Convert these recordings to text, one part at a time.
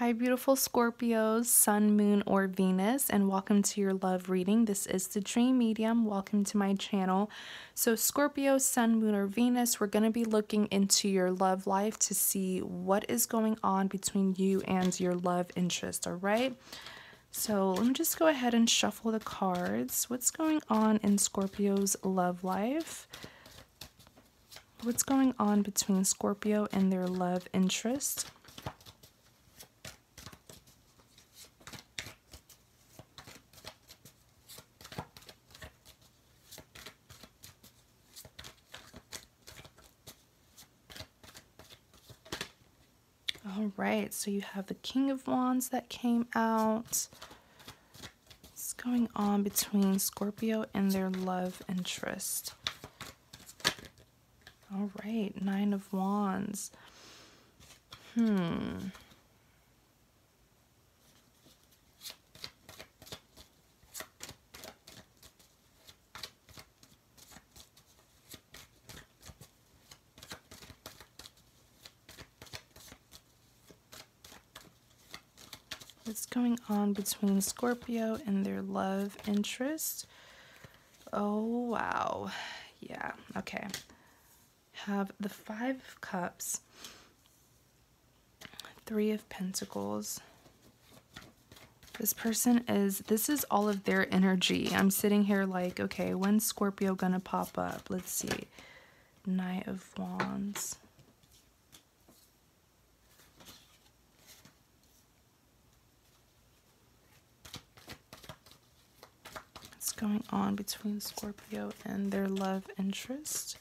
Hi, beautiful Scorpios, Sun, Moon, or Venus, and welcome to your love reading. This is the Dream Medium. Welcome to my channel. So, Scorpio, Sun, Moon, or Venus, we're going to be looking into your love life to see what is going on between you and your love interest, all right? So, let me just go ahead and shuffle the cards. What's going on in Scorpio's love life? What's going on between Scorpio and their love interest? Right, so you have the King of Wands that came out. What's going on between Scorpio and their love interest? All right, Nine of Wands. Hmm. Going on between Scorpio and their love interest? Oh, wow. Yeah, okay. Have the Five of Cups, Three of Pentacles. This person is, this is all of their energy. I'm sitting here like, okay, when's Scorpio gonna pop up? Let's see. Knight of Wands. Going on between Scorpio and their love interest.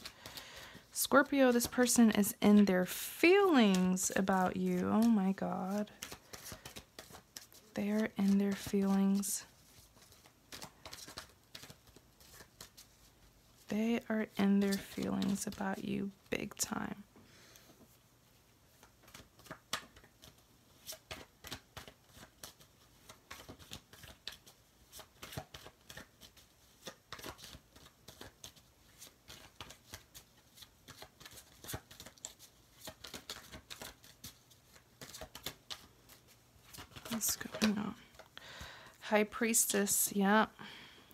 Scorpio, this person is in their feelings about you. Oh my God. They're in their feelings. They are in their feelings about you big time. What's going on? High Priestess, yeah.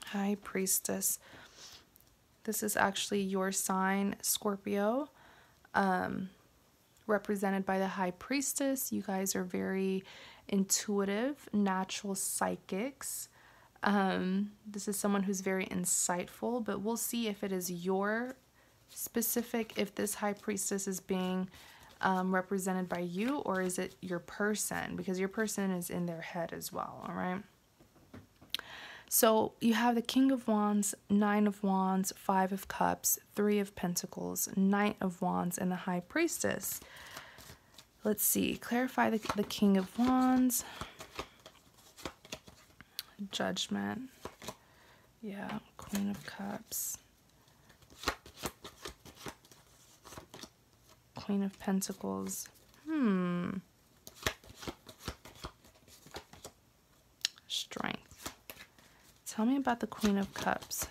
High Priestess. This is actually your sign, Scorpio, um, represented by the High Priestess. You guys are very intuitive, natural psychics. Um, this is someone who's very insightful, but we'll see if it is your specific, if this High Priestess is being um, represented by you or is it your person? Because your person is in their head as well, all right? So you have the King of Wands, Nine of Wands, Five of Cups, Three of Pentacles, Knight of Wands, and the High Priestess. Let's see. Clarify the, the King of Wands. Judgment. Yeah, Queen of Cups. Queen of Pentacles. Hmm. Strength. Tell me about the Queen of Cups.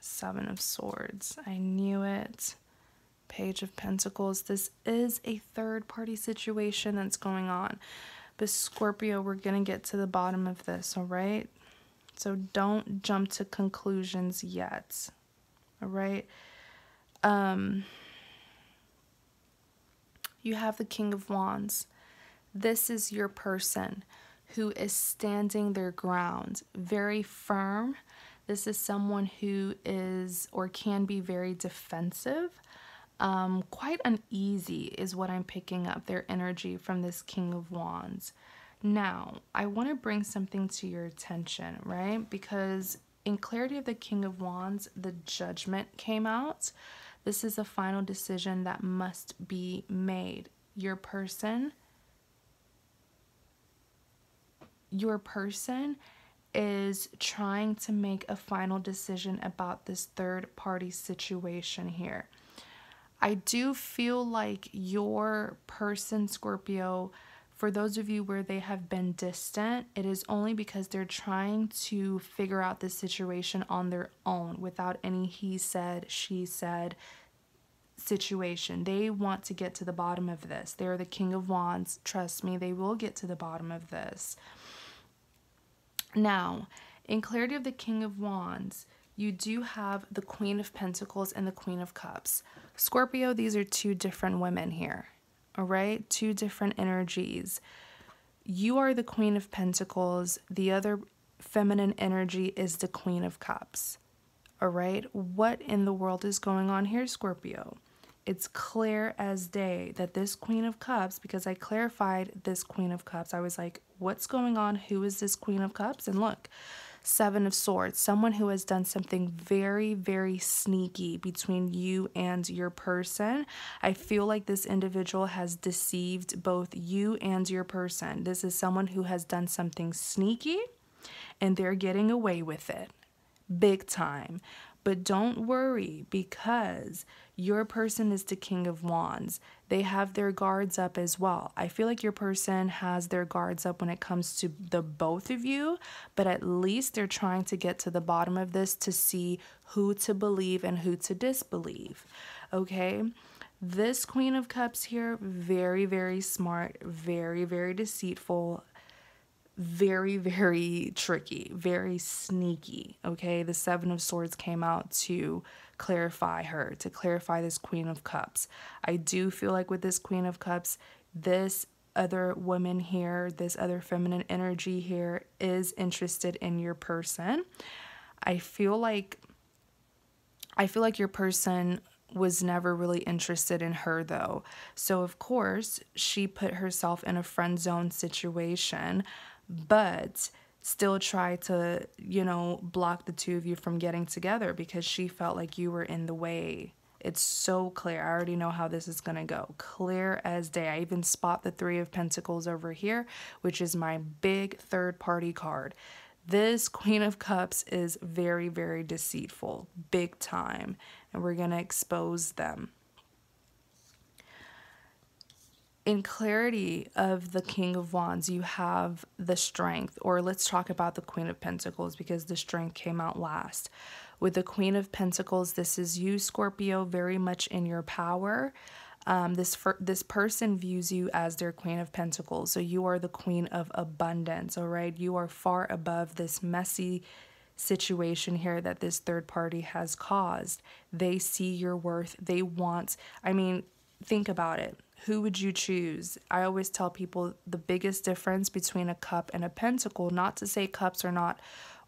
Seven of Swords. I knew it. Page of Pentacles. This is a third party situation that's going on. But Scorpio, we're going to get to the bottom of this, all right? So don't jump to conclusions yet. All right? Um you have the King of Wands. This is your person who is standing their ground, very firm. This is someone who is or can be very defensive. Um, quite uneasy is what I'm picking up their energy from this King of Wands. Now, I want to bring something to your attention, right? Because in Clarity of the King of Wands, the judgment came out. This is a final decision that must be made. Your person, your person is trying to make a final decision about this third party situation here. I do feel like your person, Scorpio, for those of you where they have been distant, it is only because they're trying to figure out the situation on their own without any he said, she said, situation. They want to get to the bottom of this. They're the King of Wands. Trust me, they will get to the bottom of this. Now, in clarity of the King of Wands, you do have the Queen of Pentacles and the Queen of Cups. Scorpio, these are two different women here, all right? Two different energies. You are the Queen of Pentacles, the other feminine energy is the Queen of Cups, all right? What in the world is going on here, Scorpio? It's clear as day that this Queen of Cups, because I clarified this Queen of Cups, I was like, what's going on? Who is this Queen of Cups? And look, Seven of Swords, someone who has done something very, very sneaky between you and your person. I feel like this individual has deceived both you and your person. This is someone who has done something sneaky and they're getting away with it big time. But don't worry because your person is the King of Wands. They have their guards up as well. I feel like your person has their guards up when it comes to the both of you, but at least they're trying to get to the bottom of this to see who to believe and who to disbelieve. Okay? This Queen of Cups here, very, very smart, very, very deceitful, very, very tricky, very sneaky. Okay, the Seven of Swords came out to clarify her, to clarify this Queen of Cups. I do feel like with this Queen of Cups, this other woman here, this other feminine energy here is interested in your person. I feel like I feel like your person was never really interested in her though. So of course, she put herself in a friend zone situation but still try to, you know, block the two of you from getting together because she felt like you were in the way. It's so clear. I already know how this is going to go. Clear as day. I even spot the Three of Pentacles over here, which is my big third party card. This Queen of Cups is very, very deceitful, big time, and we're going to expose them in clarity of the King of Wands, you have the strength, or let's talk about the Queen of Pentacles because the strength came out last. With the Queen of Pentacles, this is you, Scorpio, very much in your power. Um, this this person views you as their Queen of Pentacles, so you are the Queen of Abundance. All right, you are far above this messy situation here that this third party has caused. They see your worth. They want. I mean, think about it who would you choose? I always tell people the biggest difference between a cup and a pentacle, not to say cups are not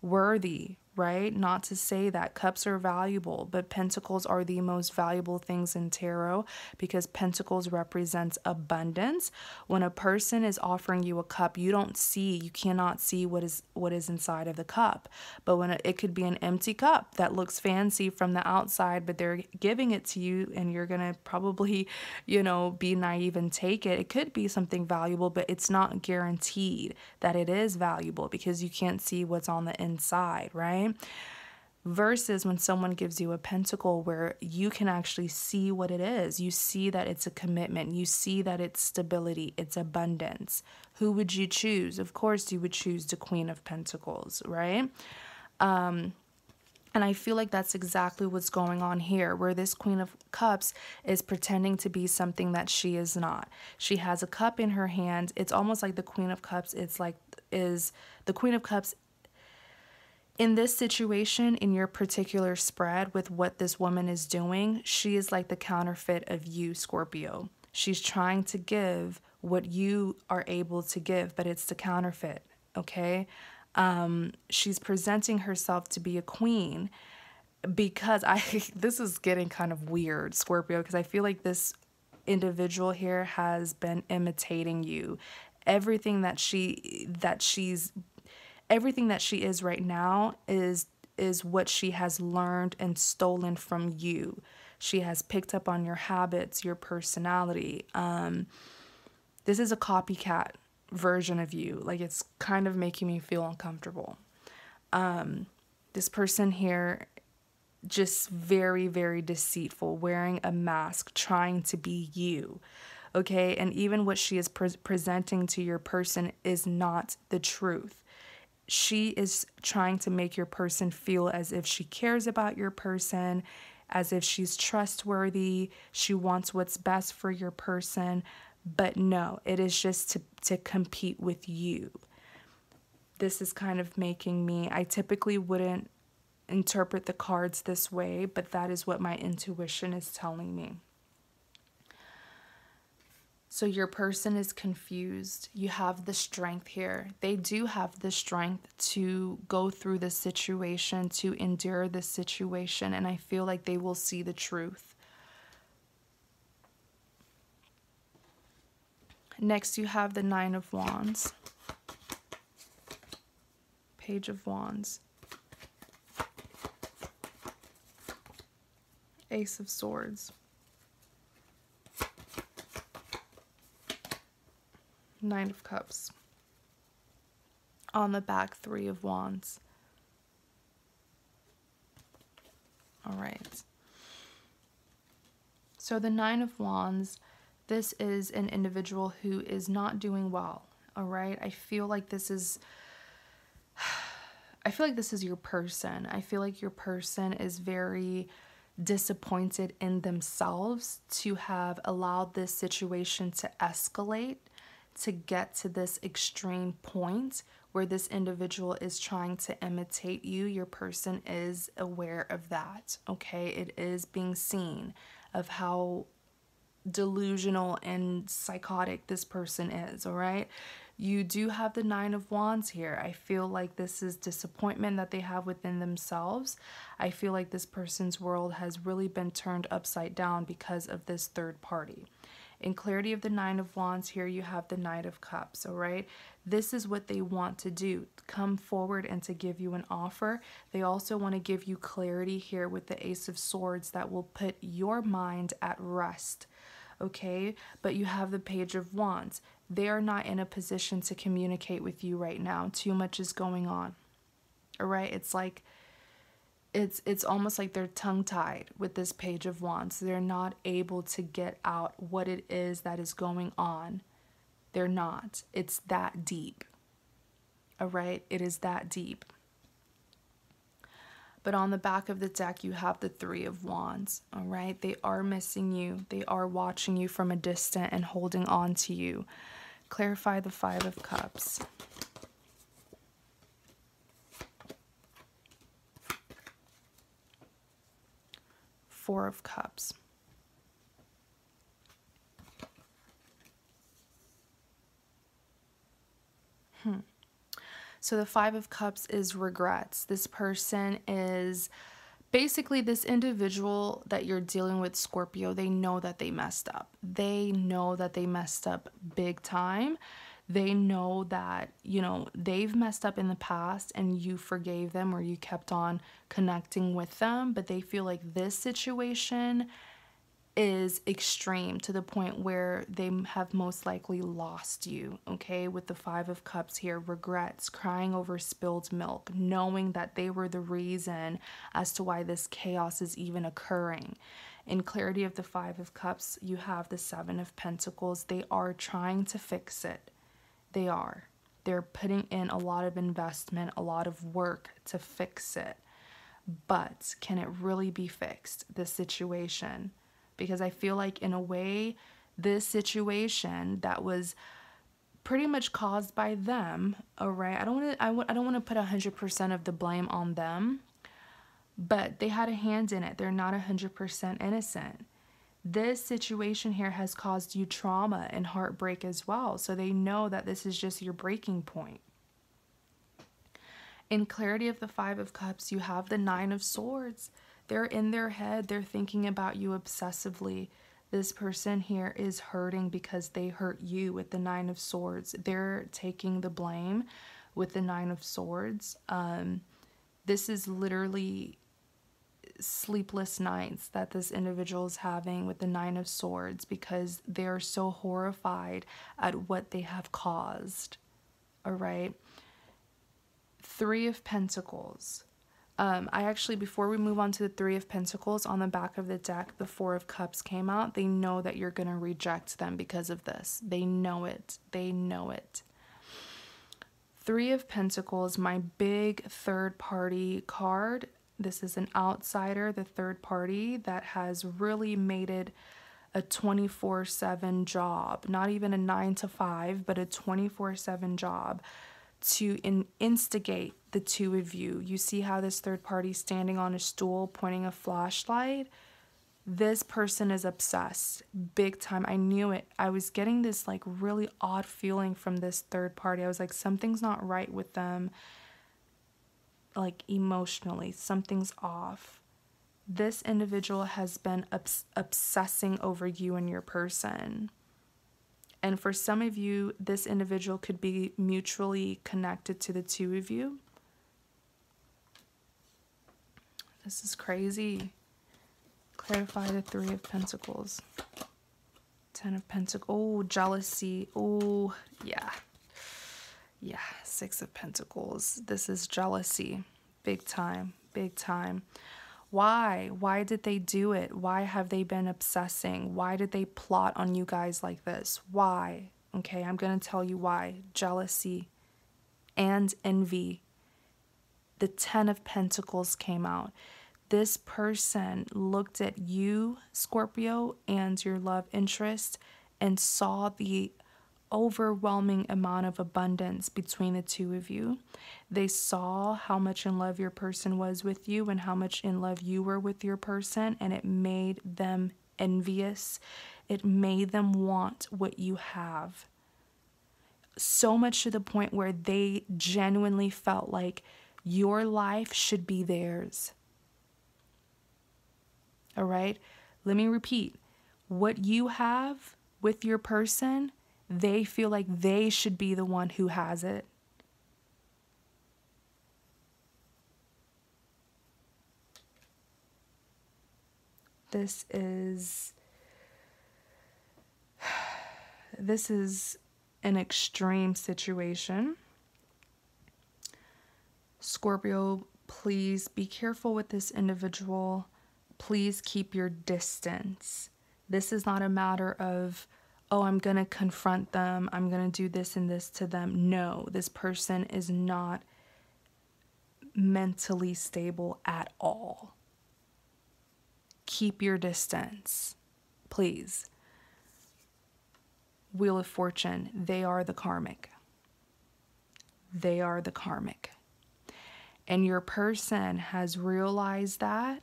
worthy, right? Not to say that cups are valuable, but pentacles are the most valuable things in tarot because pentacles represents abundance. When a person is offering you a cup, you don't see, you cannot see what is what is inside of the cup. But when it, it could be an empty cup that looks fancy from the outside, but they're giving it to you and you're going to probably, you know, be naive and take it. It could be something valuable, but it's not guaranteed that it is valuable because you can't see what's on the inside, right? Versus when someone gives you a pentacle where you can actually see what it is. You see that it's a commitment. You see that it's stability, it's abundance. Who would you choose? Of course, you would choose the Queen of Pentacles, right? Um, and I feel like that's exactly what's going on here, where this Queen of Cups is pretending to be something that she is not. She has a cup in her hand. It's almost like the Queen of Cups. It's like, is the Queen of Cups in this situation, in your particular spread with what this woman is doing, she is like the counterfeit of you, Scorpio. She's trying to give what you are able to give, but it's the counterfeit, okay? Um, she's presenting herself to be a queen because I, this is getting kind of weird, Scorpio, because I feel like this individual here has been imitating you everything that she that she's everything that she is right now is is what she has learned and stolen from you. She has picked up on your habits, your personality. Um, this is a copycat version of you. Like it's kind of making me feel uncomfortable. Um, this person here just very very deceitful wearing a mask trying to be you okay and even what she is pre- presenting to your person is not the truth she is trying to make your person feel as if she cares about your person as if she's trustworthy, she wants what's best for your person. But no, it is just to, to compete with you. This is kind of making me, I typically wouldn't interpret the cards this way, but that is what my intuition is telling me. So your person is confused. You have the strength here. They do have the strength to go through this situation, to endure this situation, and I feel like they will see the truth. Next, you have the Nine of Wands, Page of Wands, Ace of Swords. Nine of Cups. On the back, Three of Wands. All right. So the Nine of Wands, this is an individual who is not doing well. All right. I feel like this is. I feel like this is your person. I feel like your person is very disappointed in themselves to have allowed this situation to escalate to get to this extreme point where this individual is trying to imitate you, your person is aware of that. Okay, it is being seen of how delusional and psychotic this person is. All right, you do have the Nine of Wands here. I feel like this is disappointment that they have within themselves. I feel like this person's world has really been turned upside down because of this third party. In clarity of the Nine of Wands, here you have the Knight of Cups, all right? This is what they want to do come forward and to give you an offer. They also want to give you clarity here with the Ace of Swords that will put your mind at rest, okay? But you have the Page of Wands. They are not in a position to communicate with you right now. Too much is going on, all right? It's like it's it's almost like they're tongue tied with this page of wands. They're not able to get out what it is that is going on. They're not. It's that deep. All right? It is that deep. But on the back of the deck you have the three of wands. All right? They are missing you. They are watching you from a distance and holding on to you. Clarify the five of cups Four of Cups. Hmm. So the Five of Cups is regrets. This person is basically this individual that you're dealing with, Scorpio, they know that they messed up. They know that they messed up big time they know that, you know, they've messed up in the past and you forgave them or you kept on connecting with them, but they feel like this situation is extreme to the point where they have most likely lost you, okay? With the 5 of cups here, regrets, crying over spilled milk, knowing that they were the reason as to why this chaos is even occurring. In clarity of the 5 of cups, you have the 7 of pentacles. They are trying to fix it they are. They're putting in a lot of investment, a lot of work to fix it. But can it really be fixed, this situation? Because I feel like, in a way, this situation that was pretty much caused by them, all right? I don't want to I w- I don't want to put 100% of the blame on them, but they had a hand in it. They're not 100% innocent this situation here has caused you trauma and heartbreak as well. So they know that this is just your breaking point. In clarity of the Five of Cups, you have the Nine of Swords. They're in their head, they're thinking about you obsessively. This person here is hurting because they hurt you with the Nine of Swords. They're taking the blame with the Nine of Swords. Um, this is literally sleepless nights that this individual is having with the Nine of Swords because they're so horrified at what they have caused. All right. Three of Pentacles. Um, I actually, before we move on to the Three of Pentacles, on the back of the deck, the Four of Cups came out. They know that you're going to reject them because of this. They know it. They know it. Three of Pentacles, my big third party card, This is an outsider, the third party that has really made it a 24 7 job, not even a 9 to 5, but a 24 7 job to in- instigate the two of you. You see how this third party standing on a stool pointing a flashlight? This person is obsessed big time. I knew it. I was getting this like really odd feeling from this third party. I was like, something's not right with them, like emotionally, something's off. This individual has been obs- obsessing over you and your person. And for some of you, this individual could be mutually connected to the two of you. This is crazy. Clarify the Three of Pentacles. Ten of Pentacles. Oh, jealousy. Oh, yeah. Yeah, Six of Pentacles. This is jealousy. Big time. Big time. Why? Why did they do it? Why have they been obsessing? Why did they plot on you guys like this? Why? Okay, I'm going to tell you why. Jealousy and envy. The Ten of Pentacles came out. This person looked at you, Scorpio, and your love interest and saw the overwhelming amount of abundance between the two of you. They saw how much in love your person was with you and how much in love you were with your person, and it made them envious. It made them want what you have. So much to the point where they genuinely felt like your life should be theirs. All right? Let me repeat what you have with your person they feel like they should be the one who has it. This is this is an extreme situation. Scorpio, please be careful with this individual. Please keep your distance. This is not a matter of oh, I'm going to confront them, I'm going to do this and this to them. No, this person is not mentally stable at all. Keep your distance, please. Wheel of Fortune, they are the karmic. They are the karmic. And your person has realized that,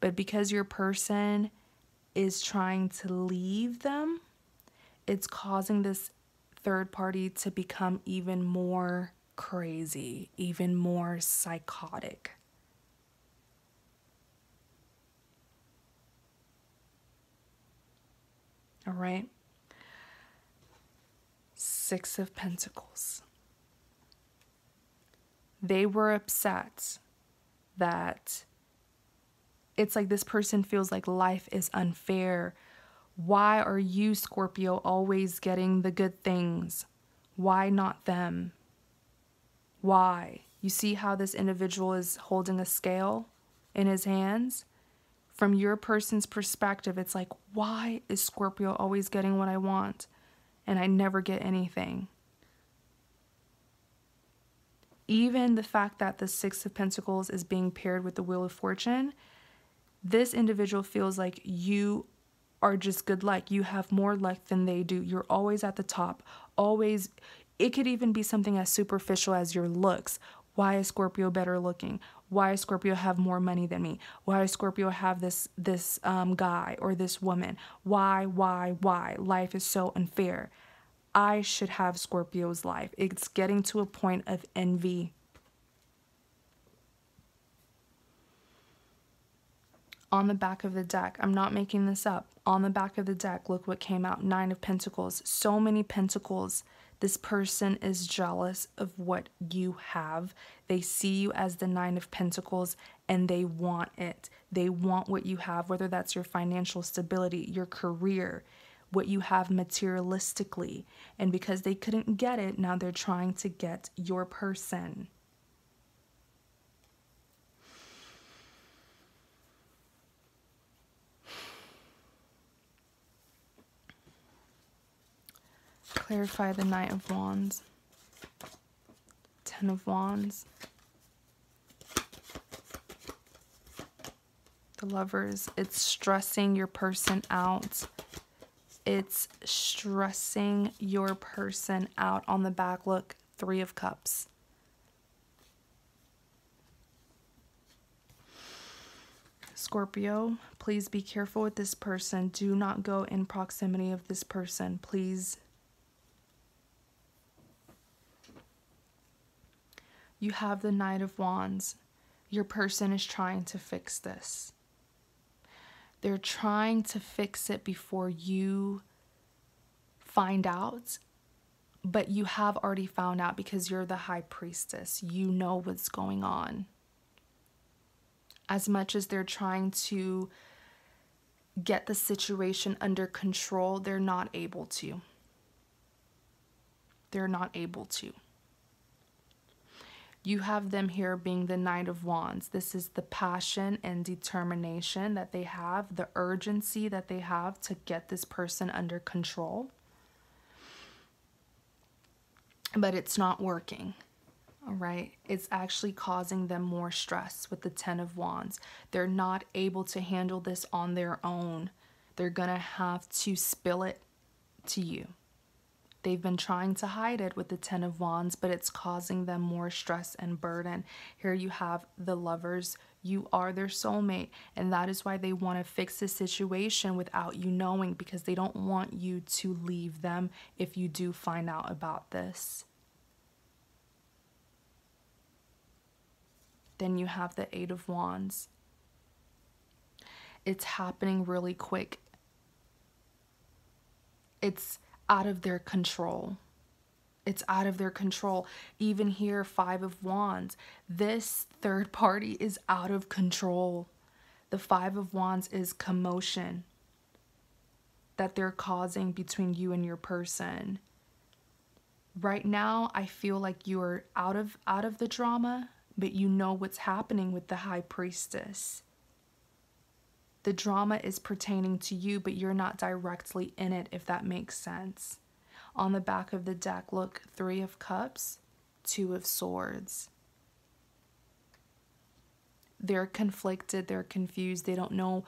but because your person is trying to leave them, it's causing this third party to become even more crazy, even more psychotic. All right. Six of Pentacles. They were upset that it's like this person feels like life is unfair why are you, Scorpio, always getting the good things? Why not them? Why? You see how this individual is holding a scale in his hands? From your person's perspective, it's like, why is Scorpio always getting what I want and I never get anything? Even the fact that the Six of Pentacles is being paired with the Wheel of Fortune, this individual feels like you are just good luck. You have more luck than they do. You're always at the top. Always it could even be something as superficial as your looks. Why is Scorpio better looking? Why does Scorpio have more money than me? Why does Scorpio have this this um, guy or this woman? Why, why, why? Life is so unfair. I should have Scorpio's life. It's getting to a point of envy on the back of the deck. I'm not making this up. On the back of the deck, look what came out Nine of Pentacles. So many pentacles. This person is jealous of what you have. They see you as the Nine of Pentacles and they want it. They want what you have, whether that's your financial stability, your career, what you have materialistically. And because they couldn't get it, now they're trying to get your person. Clarify the Knight of Wands, Ten of Wands, the lovers. It's stressing your person out. It's stressing your person out. On the back, look, Three of Cups. Scorpio, please be careful with this person. Do not go in proximity of this person. Please. You have the Knight of Wands. Your person is trying to fix this. They're trying to fix it before you find out, but you have already found out because you're the high priestess. You know what's going on as much as they're trying to get the situation under control, they're not able to. They're not able to. You have them here being the Knight of Wands. This is the passion and determination that they have, the urgency that they have to get this person under control. But it's not working all right, it's actually causing them more stress with the Ten of Wands. They're not able to handle this on their own. They're going to have to spill it to you. They've been trying to hide it with the Ten of Wands, but it's causing them more stress and burden. Here you have the lovers. You are their soulmate, and that is why they want to fix the situation without you knowing because they don't want you to leave them if you do find out about this. Then you have the Eight of Wands. It's happening really quick. It's out of their control. It's out of their control. Even here, Five of Wands. This third party is out of control. The Five of Wands is commotion that they're causing between you and your person. Right now, I feel like you're out of out of the drama but you know what's happening with the high priestess. The drama is pertaining to you, but you're not directly in it, if that makes sense. On the back of the deck, look Three of Cups, Two of Swords. They're conflicted, they're confused, they don't know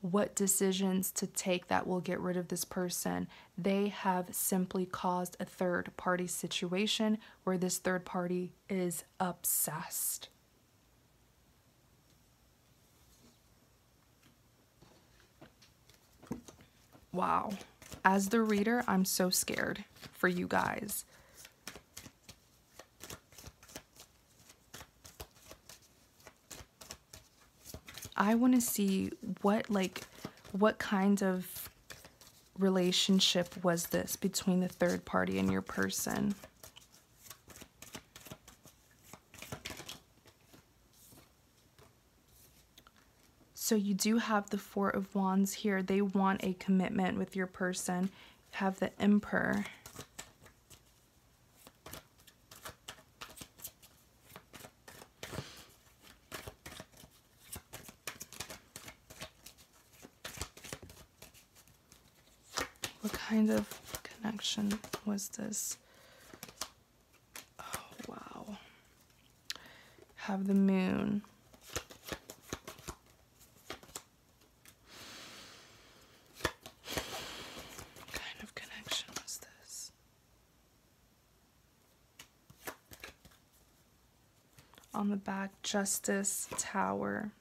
what decisions to take that will get rid of this person. They have simply caused a third party situation where this third party is obsessed. Wow. As the reader, I'm so scared for you guys. I want to see what like what kind of relationship was this between the third party and your person. So you do have the Four of Wands here. They want a commitment with your person. have the Emperor. What kind of connection was this? Oh, wow. Have the moon. kind of connection was this? On the back, Justice Tower.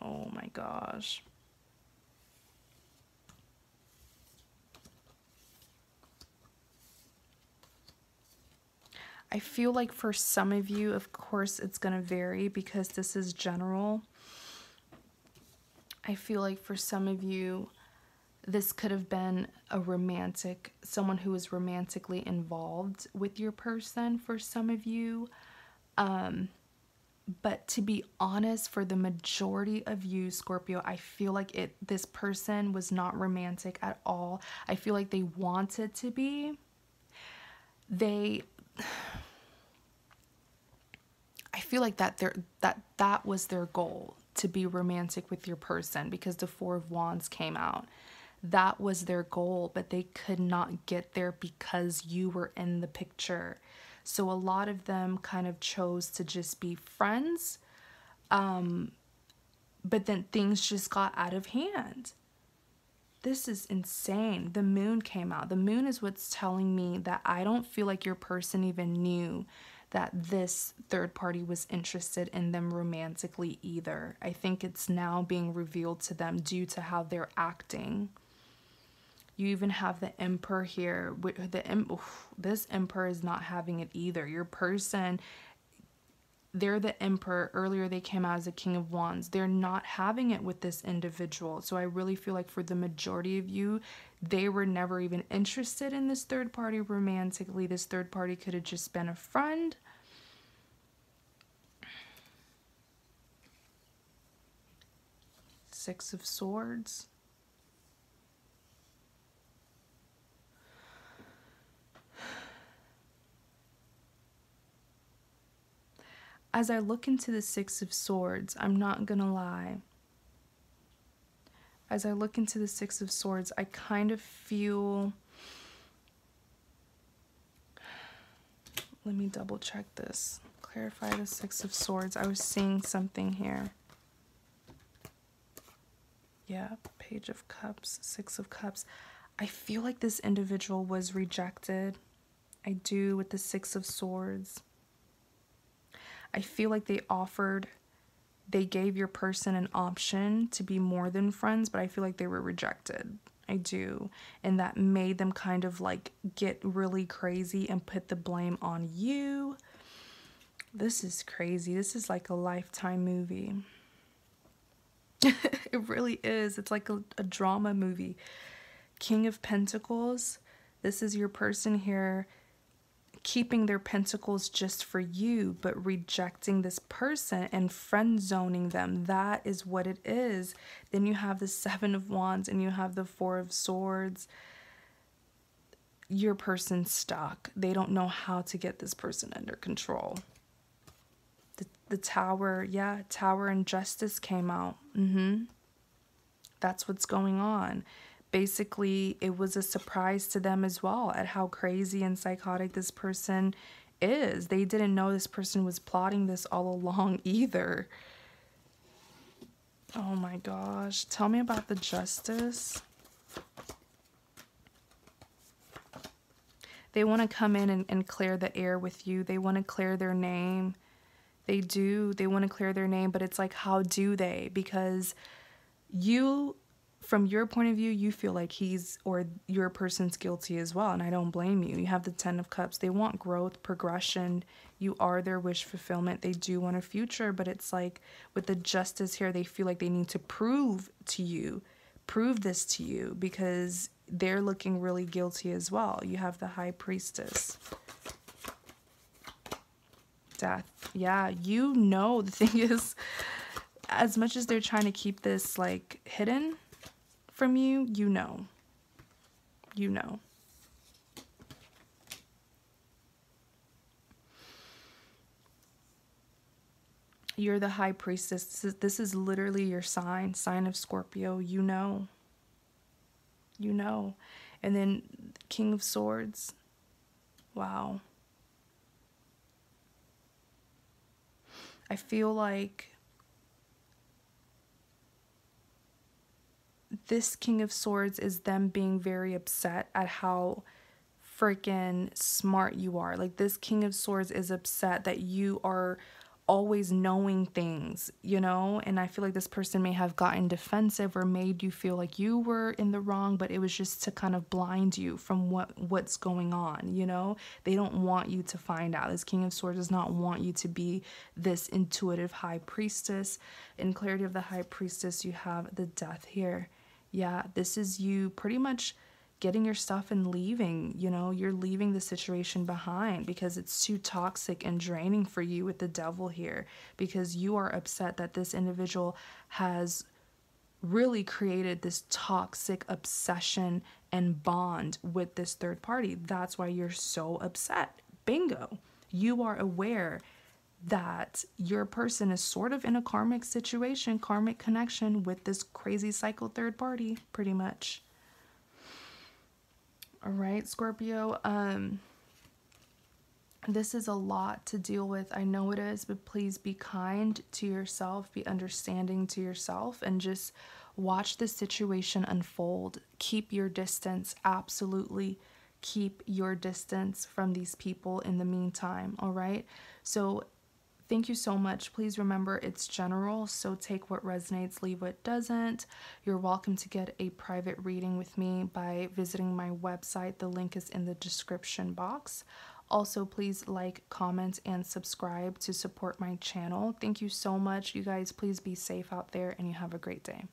Oh my gosh. I feel like for some of you, of course, it's going to vary because this is general. I feel like for some of you, this could have been a romantic, someone who was romantically involved with your person for some of you. Um, but to be honest, for the majority of you, Scorpio, I feel like it this person was not romantic at all. I feel like they wanted to be. They I feel like that there that that was their goal to be romantic with your person because the 4 of wands came out. That was their goal, but they could not get there because you were in the picture. So a lot of them kind of chose to just be friends. Um but then things just got out of hand. This is insane. The moon came out. The moon is what's telling me that I don't feel like your person even knew that this third party was interested in them romantically either. I think it's now being revealed to them due to how they're acting. You even have the emperor here. The this emperor is not having it either. Your person they're the emperor. Earlier they came out as a king of wands. They're not having it with this individual. So i really feel like for the majority of you they were never even interested in this third party romantically. This third party could have just been a friend. Six of swords as I look into the Six of Swords, I'm not gonna lie. As I look into the Six of Swords, I kind of feel. Let me double check this. Clarify the Six of Swords. I was seeing something here. Yeah, Page of Cups, Six of Cups. I feel like this individual was rejected. I do with the Six of Swords. I feel like they offered, they gave your person an option to be more than friends, but I feel like they were rejected. I do. And that made them kind of like get really crazy and put the blame on you. This is crazy. This is like a lifetime movie. it really is. It's like a, a drama movie. King of Pentacles. This is your person here keeping their pentacles just for you, but rejecting this person and friend zoning them. That is what it is. Then you have the Seven of Wands and you have the Four of Swords. Your person's stuck. They don't know how to get this person under control. The, the Tower, yeah, Tower and Justice came out. Mm-hmm. That's what's going on basically it was a surprise to them as well at how crazy and psychotic this person is. They didn't know this person was plotting this all along either. Oh my gosh. Tell me about the justice. They want to come in and, and clear the air with you. They want to clear their name. They do. They want to clear their name, but it's like, how do they? Because you from your point of view, you feel like he's or your person's guilty as well. And I don't blame you. You have the Ten of Cups. They want growth, progression. You are their wish fulfillment. They do want a future, but it's like with the justice here, they feel like they need to prove to you, prove this to you because they're looking really guilty as well. You have the High Priestess. Death. Yeah, you know, the thing is, as much as they're trying to keep this like hidden, from you, you know. You know. You're the high priestess. This is, this is literally your sign, sign of Scorpio. You know. You know. And then King of Swords. Wow. I feel like this King of Swords is them being very upset at how freaking smart you are. Like, this King of Swords is upset that you are always knowing things, you know? And I feel like this person may have gotten defensive or made you feel like you were in the wrong, but it was just to kind of blind you from what what's going on, you know? They don't want you to find out. This King of Swords does not want you to be this intuitive high priestess. In clarity of the high priestess, you have the death here yeah, this is you pretty much getting your stuff and leaving. You know, you're leaving the situation behind because it's too toxic and draining for you with the devil here because you are upset that this individual has really created this toxic obsession and bond with this third party. That's why you're so upset. Bingo. You are aware that your person is sort of in a karmic situation, karmic connection with this crazy cycle third party, pretty much. All right, Scorpio. Um, this is a lot to deal with. I know it is, but please be kind to yourself, be understanding to yourself, and just watch the situation unfold. Keep your distance, absolutely keep your distance from these people in the meantime, all right? So, thank you so much. Please remember it's general, so take what resonates, leave what doesn't. You're welcome to get a private reading with me by visiting my website. The link is in the description box. Also, please like, comment, and subscribe to support my channel. Thank you so much. You guys, please be safe out there and you have a great day.